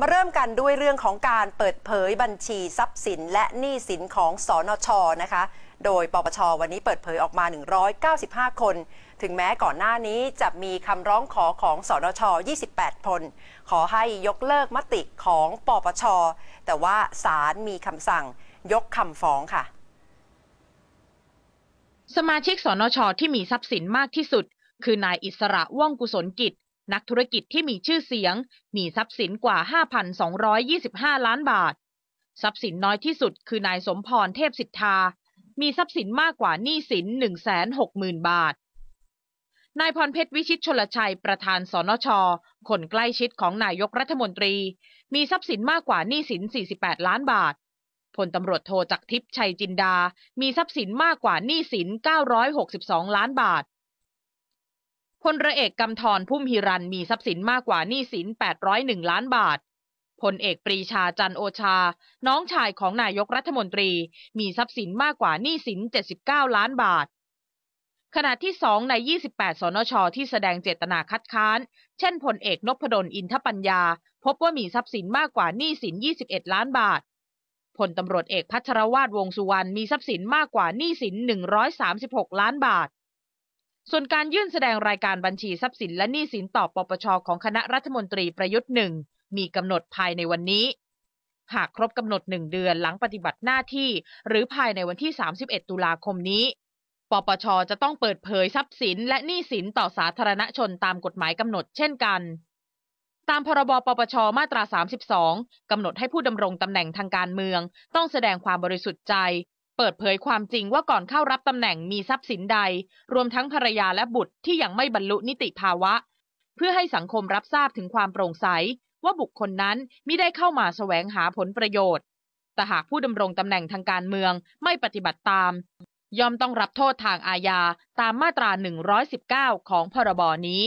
มาเริ่มกันด้วยเรื่องของการเปิดเผยบัญชีทรัพย์สิน และหนี้สินของสอนชนะคะ โดยปปชวันนี้เปิดเผยออกมา 195 คน ถึงแม้ก่อนหน้านี้จะมีคำร้องขอของสอนช 28 คน ขอให้ยกเลิกมติของปปช แต่ว่าศาลมีคำสั่งยกคำฟ้องค่ะ สมาชิกสนชที่มีทรัพย์สินมากที่สุด คือนายอิสระว่องกุศลกิจ นักธุรกิจที่มีชื่อเสียง มีทรัพย์สินกว่า 5,225 ล้านบาท ทรัพย์สินน้อยที่สุดคือนายสมพรเทพสิทธา มีทรัพย์สินมากกว่าหนี้สิน 160,000 บาท นายพรเพชรวิชิตชลชัยประธานสนช คนใกล้ชิดของนายกรัฐมนตรี มีทรัพย์สินมากกว่าหนี้สิน 48 ล้านบาทพลตำรวจโทจักรทิพย์ชัยจินดา มีทรัพย์สินมากกว่าหนี้สิน 962 ล้านบาท พลระเอกกำธรพุ่มฮิรันมีทรัพย์สินมากกว่าหนี้สิน 801 ล้านบาทพลเอกปรีชาจันโอชา น้องชายของนายกรัฐมนตรี มีทรัพย์สินมากกว่าหนี้สิน 79 ล้านบาท ขณะที่ 2 ใน 28 สนช ที่แสดงเจตนาคัดค้าน เช่นพลเอกนพดลอินทปัญญา พบว่ามีทรัพย์สินมากกว่าหนี้สิน 21 ล้านบาทพลตำรวจเอกพัชรวาดวงสุวรรณมีทรัพย์สินมากกว่าหนี้สิน 136 ล้านบาท ส่วนการยื่นแสดงรายการบัญชีทรัพย์สินและหนี้สินต่อปปชของคณะรัฐมนตรีประยุทธ์หนึ่งมีกำหนดภายในวันนี้ หากครบกำหนดหนึ่งเดือนหลังปฏิบัติหน้าที่ หรือภายในวันที่ 31 ตุลาคมนี้ ปปชจะต้องเปิดเผยทรัพย์สินและหนี้สินต่อสาธารณชนตามกฎหมายกำหนดเช่นกันตามพรบปปช มาตรา 32 กำหนดให้ผู้ดำรงตำแหน่งทางการเมือง ต้องแสดงความบริสุทธิ์ใจ เปิดเผยความจริงว่าก่อนเข้ารับตำแหน่งมีทรัพย์สินใด รวมทั้งภรรยาและบุตรที่ยังไม่บรรลุนิติภาวะ เพื่อให้สังคมรับทราบถึงความโปร่งใส ว่าบุคคลนั้นมิได้เข้ามาแสวงหาผลประโยชน์ แต่หากผู้ดำรงตำแหน่งทางการเมืองไม่ปฏิบัติตาม ย่อมต้องรับโทษทางอาญาตามมาตรา 119 ของพรบนี้